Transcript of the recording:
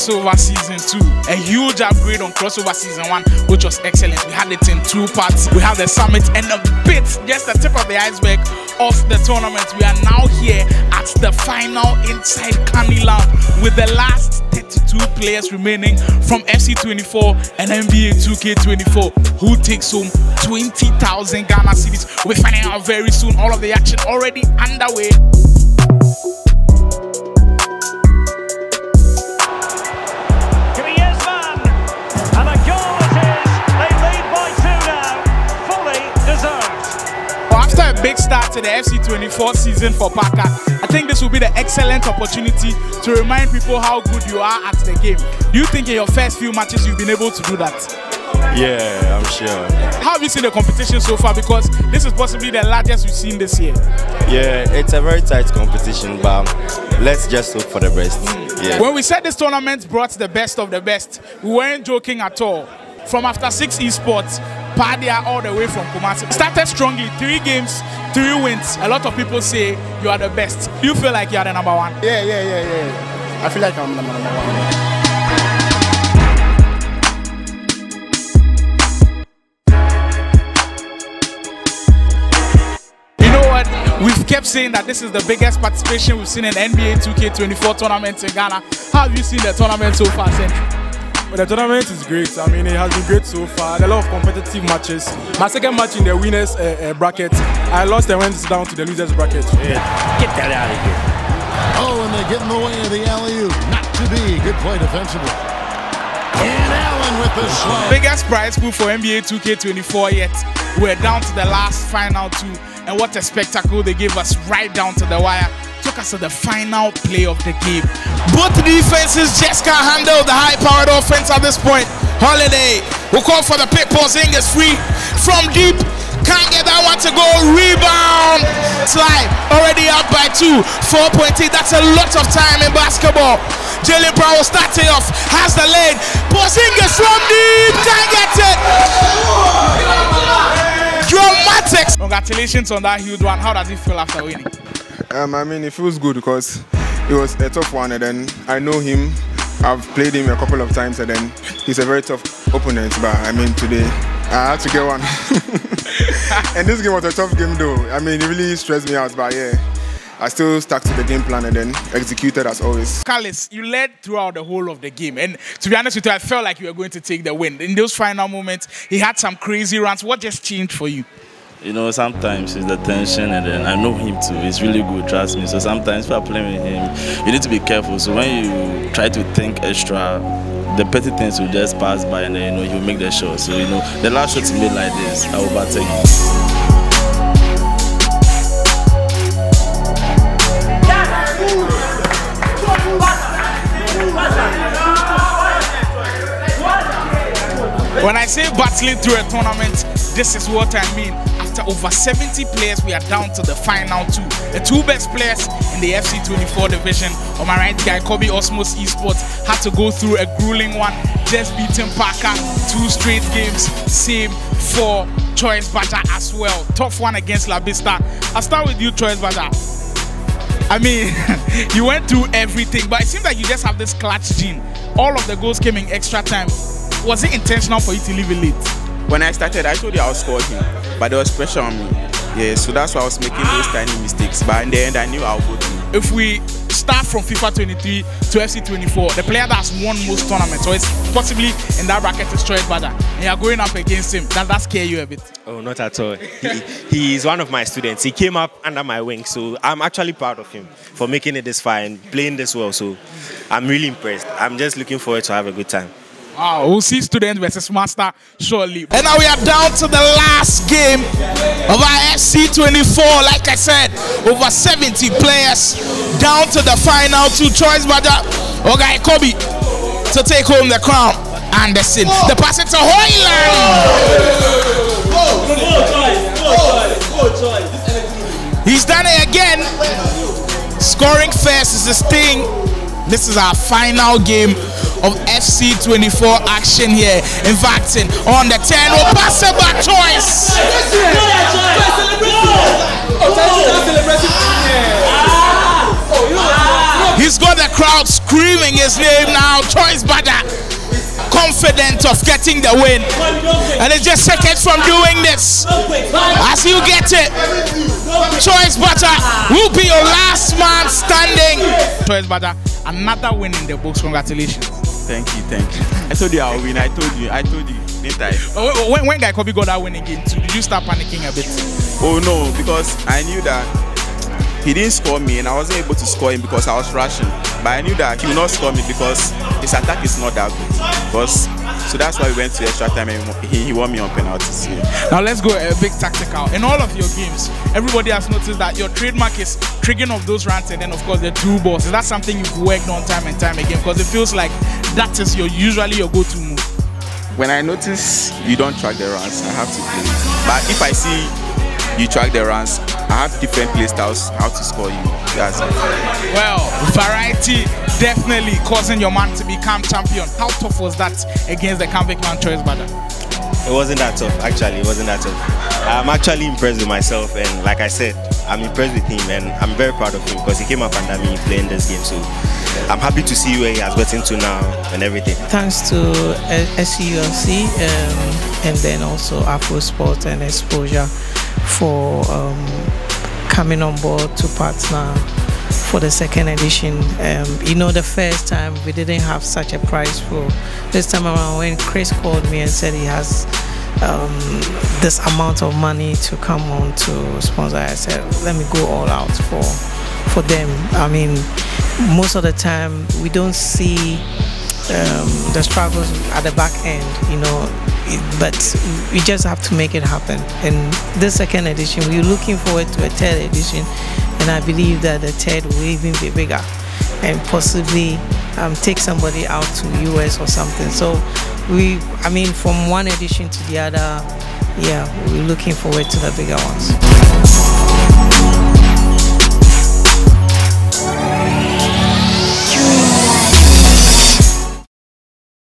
crossover season two. A huge upgrade on crossover season one, which was excellent. We had it in two parts. We have the summit and a bit, just the tip of the iceberg of the tournament. We are now here at the final inside Kanilam with the last 32 players remaining from FC24 and NBA 2K24 who takes home 20,000 Ghana. We'll be finding out very soon. All of the action already underway. To the FC24 season for Parker. I think this will be the excellent opportunity to remind people how good you are at the game. Do you think in your first few matches you've been able to do that? Yeah, I'm sure. How have you seen the competition so far? Because this is possibly the largest we've seen this year. Yeah, it's a very tight competition, but um, let's just hope for the best. Yeah. When we said this tournament brought the best of the best, we weren't joking at all. From after six esports, Padia all the way from Kumasi. Started strongly, three games, three wins. A lot of people say you are the best. Do you feel like you are the number one? Yeah, yeah, yeah, yeah. I feel like I'm the number one. You know what? We've kept saying that this is the biggest participation we've seen in NBA 2K24 tournaments in Ghana. How have you seen the tournament so far, Century? Well, the tournament is great. I mean, it has been great so far. A lot of competitive matches. My second match in the winners uh, uh, bracket, I lost and went down to the losers bracket. Yeah. Get that out of here. Oh, and they get in the way of the alley-oop. Not to be. Good play defensively. And Allen with the slow. Biggest prize pool for NBA 2K24 yet. We're down to the last final two. And what a spectacle they gave us right down to the wire took us to the final play of the game. Both defenses just can't handle the high-powered offense at this point. Holiday will call for the pick. Porzingis free from deep. Can't get that one to go. Rebound. Slide. Already up by two. 4.8. That's a lot of time in basketball. Jaylen Brown will start it off. Has the lane. Porzingis from deep. Can't get it. Dramatics. Congratulations on that huge one. How does it feel after winning? Um, I mean, it feels good because it was a tough one, and then I know him. I've played him a couple of times, and then he's a very tough opponent. But I mean, today I had to get one. and this game was a tough game, though. I mean, it really stressed me out, but yeah. I still stuck to the game plan and then executed as always. Carlos, you led throughout the whole of the game. And to be honest with you, I felt like you were going to take the win. In those final moments, he had some crazy runs. What just changed for you? You know, sometimes it's the tension, and then I know him too. He's really good, trust me. So sometimes if I play with him, you need to be careful. So when you try to think extra, the petty things will just pass by, and then you know he'll make the shot. So you know, the last shot made like this, I overtake him. When I say battling through a tournament, this is what I mean after over 70 players, we are down to the final two. The two best players in the FC24 division. On my right guy, Kobe Osmos Esports had to go through a grueling one, just beating Parker. Two straight games, same for Choice Badger as well. Tough one against La Vista. I'll start with you, Choice Badger. I mean, you went through everything, but it seems like you just have this clutch gene. All of the goals came in extra time. Was it intentional for you to leave it late? When I started, I told you I'll score him but there was pressure on me. Yeah, so that's why I was making those tiny mistakes. But in the end, I knew I'll go through. If we start from FIFA 23 to FC 24, the player that's won most tournaments, or it's possibly in that bracket is Troy Bada, and you're going up against him, does that scare you a bit? Oh, not at all. he, he is one of my students. He came up under my wing, so I'm actually proud of him for making it this far and playing this well. So I'm really impressed. I'm just looking forward to have a good time. Wow, we'll see student versus master shortly. And now we are down to the last game of our FC24. Like I said, over 70 players down to the final two choice badger. Okay, Kobe to take home the crown. Anderson, the pass it to Højlund. He's done it again. Scoring first is his thing. This is our final game of FC24 action here. In fact, on the 10, we'll pass it back choice. He's got the crowd screaming his name now. Choice Bada confident of getting the win. And it's just seconds from doing this. As you get it, Choice Butter will be your last man standing. Choice Butter, another win in the books. Congratulations. Thank you, thank you. I told you I'll win. I told you. I told you. Didn't I? When, when Guy Kobe got that win again, too, did you start panicking a bit? Oh no, because I knew that he didn't score me and I wasn't able to score him because I was rushing. But I knew that he would not score me because his attack is not that good. Because so that's why we went to extra time and he, he won me on penalties. Yeah. Now let's go a big tactical. In all of your games, everybody has noticed that your trademark is triggering of those runs and then of course the two balls. Is that something you've worked on time and time again? Because it feels like that is your usually your go-to move. When I notice you don't track the runs, I have to play. But if I see you track the runs, I have different play styles how to score you. That's it. Well, variety definitely causing your man to become champion. How tough was that against the convict man Choice Bada? It wasn't that tough, actually. It wasn't that tough. I'm actually impressed with myself, and like I said, I'm impressed with him, and I'm very proud of him because he came up under me playing this game. So I'm happy to see where he has gotten to now and everything. Thanks to SCULC um, and then also Afro Sport and Exposure for um, coming on board to partner for the second edition. Um, you know, the first time we didn't have such a prize pool. This time around, when Chris called me and said he has um, this amount of money to come on to sponsor, I said, let me go all out for for them. I mean, most of the time we don't see um, the struggles at the back end, you know, but we just have to make it happen. And this second edition, we're looking forward to a third edition, and I believe that the third will even be bigger and possibly um, take somebody out to US or something. So we, I mean, from one edition to the other, yeah, we're looking forward to the bigger ones.